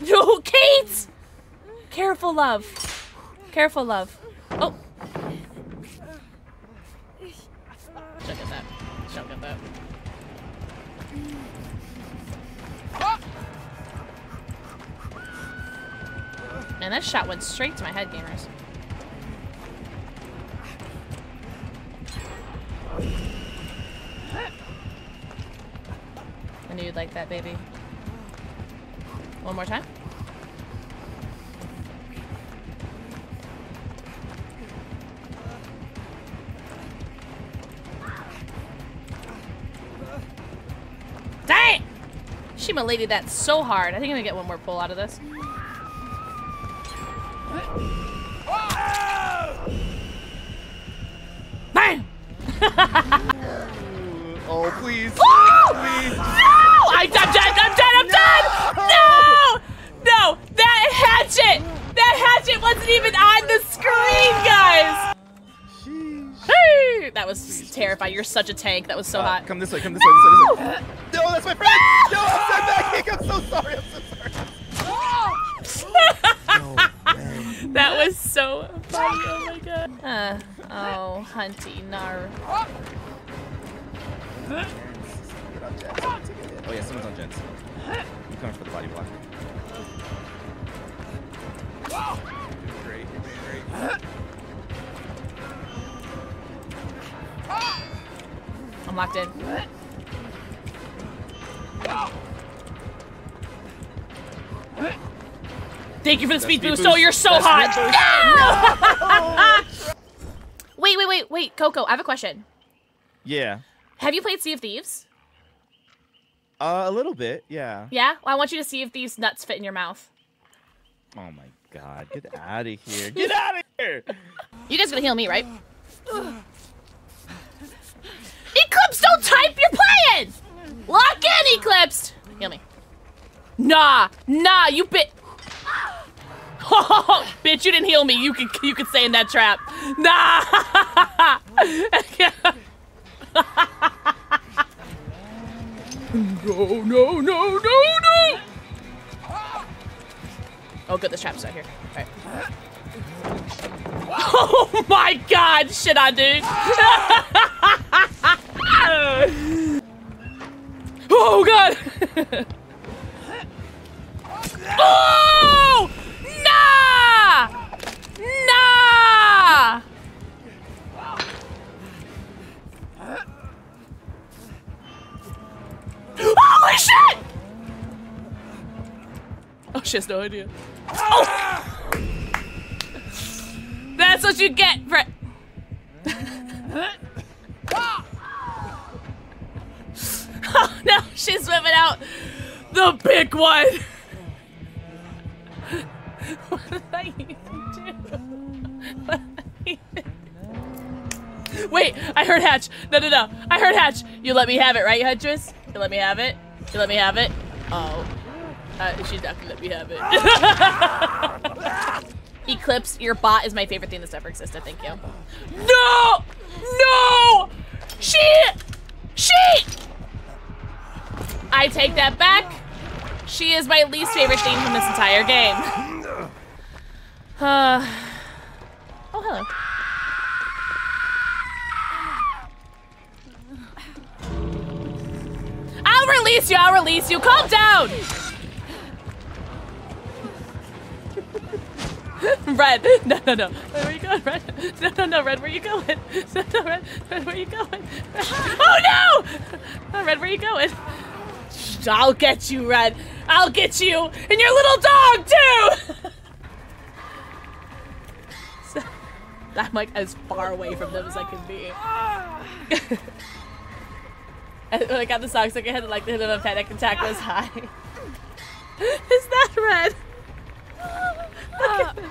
No, Kate! Careful, love. Careful, love. Oh. She'll get that. She'll get that. Man, that shot went straight to my head, gamers. I knew you'd like that, baby. One more time. Dang! She milady that so hard. I think I'm gonna get one more pull out of this. Bam! Oh, please. Oh! Please. No! I, I'm dead! I'm dead! I'm dead! No! No! That hatchet! That hatchet wasn't even on the screen, guys! Hey! That was terrifying. You're such a tank. That was so Uh, hot. Come this way, come this way, this way, this way. No, that's my friend! No, I'm back! I'm so sorry, I'm so sorry. That was so funny. Oh my god. Uh, oh, Hunty, nar. Get on gens. Oh yeah, someone's on gens. I'm coming for the body block. You're I'm locked in. Thank you for the speed, speed boost. boost. Oh, you're so That hot. No! wait, wait, wait, wait, Coco. I have a question. Yeah. Have you played Sea of Thieves? Uh, a little bit, yeah. Yeah. Well, I want you to see if these nuts fit in your mouth. Oh my god, get out of here. Get out of here! You guys gonna heal me, right? Eclipse, don't type. You're playing. Lock in, Eclipse. Heal me. Nah, nah, you bit. Oh, bitch, you didn't heal me. You could you could stay in that trap. Nah. no, no, no, no, no. Oh, good. the trap's out here. All right. Oh my god! Shit on, dude. oh god. oh! Nah! Nah! Holy shit! Oh, she has no idea. Oh! That's what you get for. oh no, she's whipping out the big one. what did I even do? Wait, I heard Hatch. No, no, no. I heard Hatch. You let me have it, right, Huntress? You let me have it? You let me have it? Oh. Uh, she's not gonna let me have it. Eclipse, your bot is my favorite thing that's ever existed. Thank you. No! No! She! She! I take that back. She is my least favorite thing from this entire game. Uh, oh, hello. I'll release you, I'll release you. Calm down! Red, no, no, no. Where are you going, Red? No, no, no, Red, where are you going? No, no, Red, Red, where are you going? Red. Oh no! Oh, Red, where are you going? I'll get you, Red. I'll get you, and your little dog too. So, I'm like as far away from them as I can be. And when I got the socks, stuck, I had like the hit of a panic attack was high. Is that red? Look at this.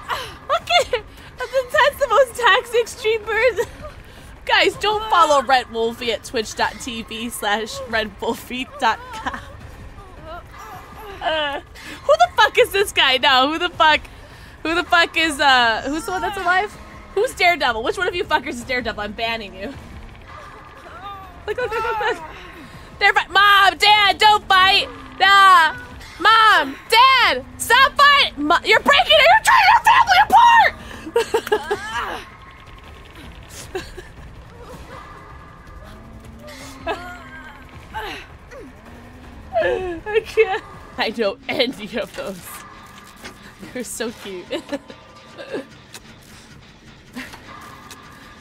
Look at it. That's the most taxing stream bird. Guys, don't follow Red Wolfie at twitch.tv slash redwolfie.com. Uh, who the fuck is this guy now? Who the fuck? Who the fuck is, uh, who's the one that's alive? Who's Daredevil? Which one of you fuckers is Daredevil? I'm banning you. Look, look, look, look, look. They're Mom, Dad, don't fight! Nah! Mom, Dad, Stop You're breaking it! You're tearing your family apart! I can't. I know any of those. They're so cute.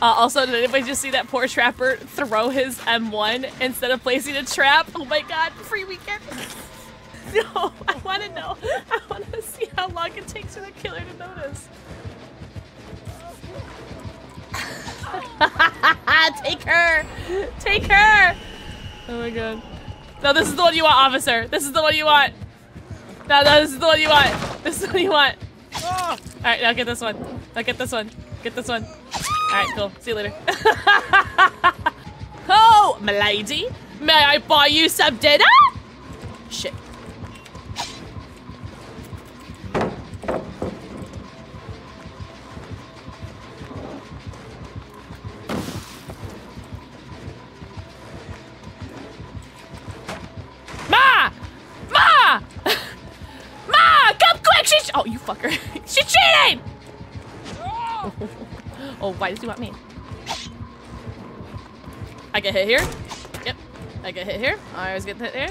Uh, also, did anybody just see that poor trapper throw his M1 instead of placing a trap? Oh my god, free weekend. No, I want to know. Long it takes for the killer to notice. Take her! Take her! Oh my god. No, this is the one you want, officer. This is the one you want. No, no, this is the one you want. This is the one you want. Ah! Alright, now get this one. Now get this one. Get this one. Alright, cool. See you later. oh, milady. May I buy you some dinner? Shit. Oh, you fucker. She's cheating! Oh, why does he want me? I get hit here. Yep. I get hit here. I always get hit here.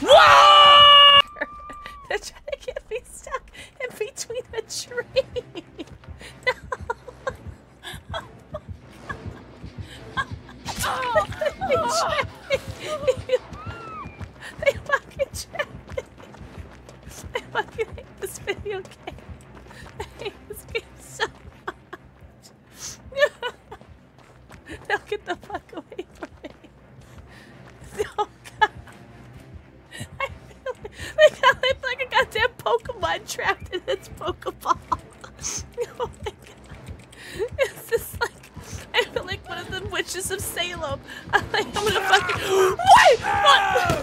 Whoa! They're trying to get me stuck in between a tree. No. they its Pokeball. oh my god. This just like, I feel like one of the witches of Salem. I'm like, I'm gonna fucking- WHAT?! What?